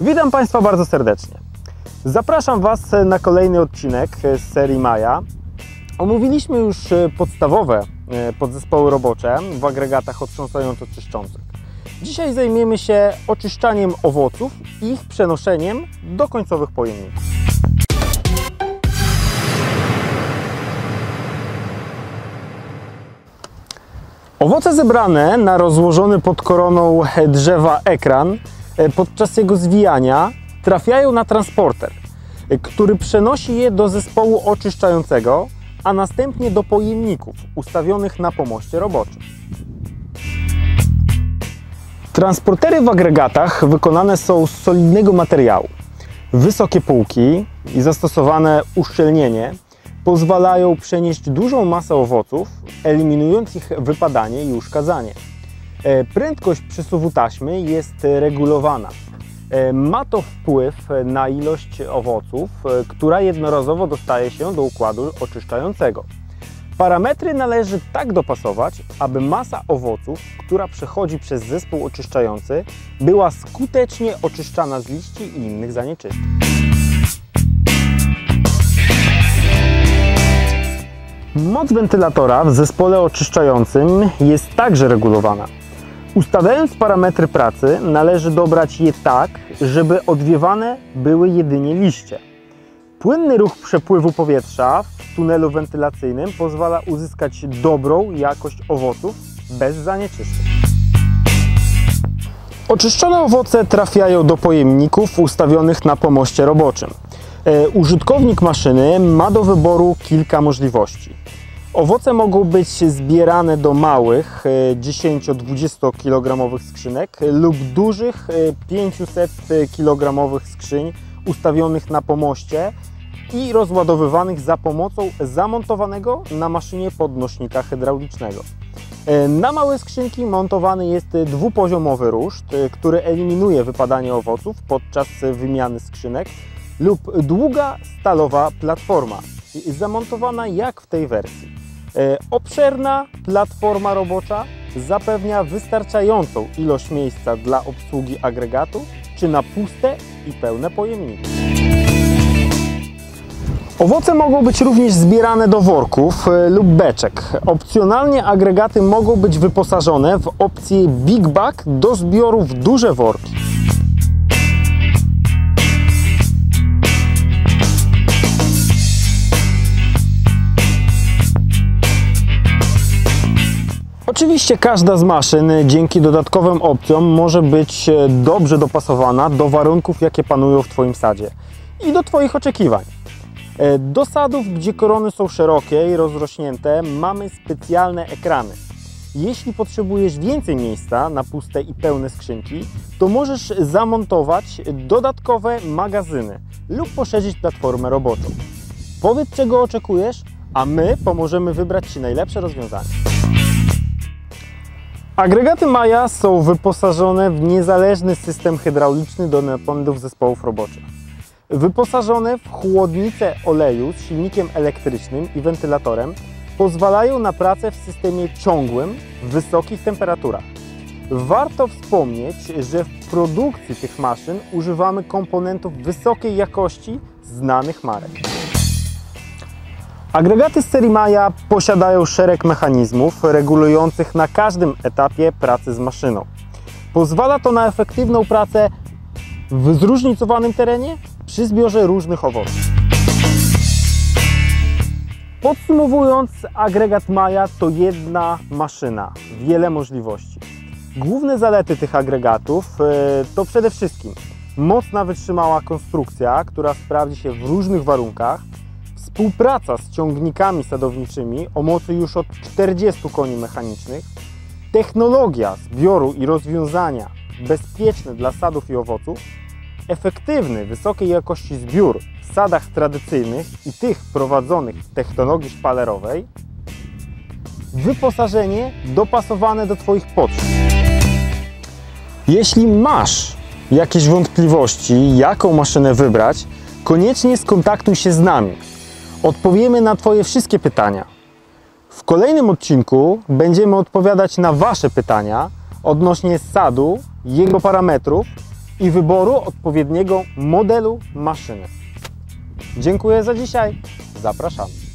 Witam Państwa bardzo serdecznie. Zapraszam Was na kolejny odcinek z serii Maja. Omówiliśmy już podstawowe podzespoły robocze w agregatach otrząsająco-czyszczących. Dzisiaj zajmiemy się oczyszczaniem owoców i ich przenoszeniem do końcowych pojemników. Owoce zebrane na rozłożony pod koroną drzewa ekran e, podczas jego zwijania trafiają na transporter, e, który przenosi je do zespołu oczyszczającego, a następnie do pojemników ustawionych na pomoście roboczym. Transportery w agregatach wykonane są z solidnego materiału. Wysokie półki i zastosowane uszczelnienie pozwalają przenieść dużą masę owoców, eliminując ich wypadanie i uszkadzanie. E, prędkość przesuwu taśmy jest regulowana. E, ma to wpływ na ilość owoców, e, która jednorazowo dostaje się do układu oczyszczającego. Parametry należy tak dopasować, aby masa owoców, która przechodzi przez zespół oczyszczający, była skutecznie oczyszczana z liści i innych zanieczyszczeń. Moc wentylatora w zespole oczyszczającym jest także regulowana. Ustawiając parametry pracy, należy dobrać je tak, żeby odwiewane były jedynie liście. Płynny ruch przepływu powietrza w tunelu wentylacyjnym pozwala uzyskać dobrą jakość owoców bez zanieczyszczeń. Oczyszczone owoce trafiają do pojemników ustawionych na pomoście roboczym. E, użytkownik maszyny ma do wyboru kilka możliwości. Owoce mogą być zbierane do małych 10-20 kg skrzynek lub dużych 500 kg skrzyń ustawionych na pomoście i rozładowywanych za pomocą zamontowanego na maszynie podnośnika hydraulicznego. E, na małe skrzynki montowany jest dwupoziomowy ruszt, który eliminuje wypadanie owoców podczas wymiany skrzynek lub długa stalowa platforma, zamontowana jak w tej wersji. E, obszerna platforma robocza zapewnia wystarczającą ilość miejsca dla obsługi agregatu czy na puste i pełne pojemniki. Owoce mogą być również zbierane do worków e, lub beczek. Opcjonalnie agregaty mogą być wyposażone w opcję Big Bag do zbioru w duże worki. Oczywiście każda z maszyn dzięki dodatkowym opcjom może być e, dobrze dopasowana do warunków, jakie panują w Twoim sadzie i do Twoich oczekiwań. E, do sadów, gdzie korony są szerokie i rozrośnięte, mamy specjalne ekrany. Jeśli potrzebujesz więcej miejsca na puste i pełne skrzynki, to możesz zamontować dodatkowe magazyny lub poszerzyć platformę roboczą. Powiedz, czego oczekujesz, a my pomożemy wybrać Ci najlepsze rozwiązanie. Agregaty Maja są wyposażone w niezależny system hydrauliczny do napędów zespołów roboczych. Wyposażone w chłodnicę oleju z silnikiem elektrycznym i wentylatorem pozwalają na pracę w systemie ciągłym w wysokich temperaturach. Warto wspomnieć, że w produkcji tych maszyn używamy komponentów wysokiej jakości znanych marek. Agregaty z serii Maja posiadają szereg mechanizmów regulujących na każdym etapie pracy z maszyną. Pozwala to na efektywną pracę w zróżnicowanym terenie przy zbiorze różnych owoców. Podsumowując, agregat Maja to jedna maszyna, wiele możliwości. Główne zalety tych agregatów e, to przede wszystkim mocna, wytrzymała konstrukcja, która sprawdzi się w różnych warunkach, Współpraca z ciągnikami sadowniczymi o mocy już od 40 koni mechanicznych, technologia zbioru i rozwiązania bezpieczne dla sadów i owoców, efektywny, wysokiej jakości zbiór w sadach tradycyjnych i tych prowadzonych w technologii szpalerowej, wyposażenie dopasowane do Twoich potrzeb. Jeśli masz jakieś wątpliwości, jaką maszynę wybrać, koniecznie skontaktuj się z nami. Odpowiemy na Twoje wszystkie pytania. W kolejnym odcinku będziemy odpowiadać na Wasze pytania odnośnie sadu, jego parametrów i wyboru odpowiedniego modelu maszyny. Dziękuję za dzisiaj. Zapraszamy.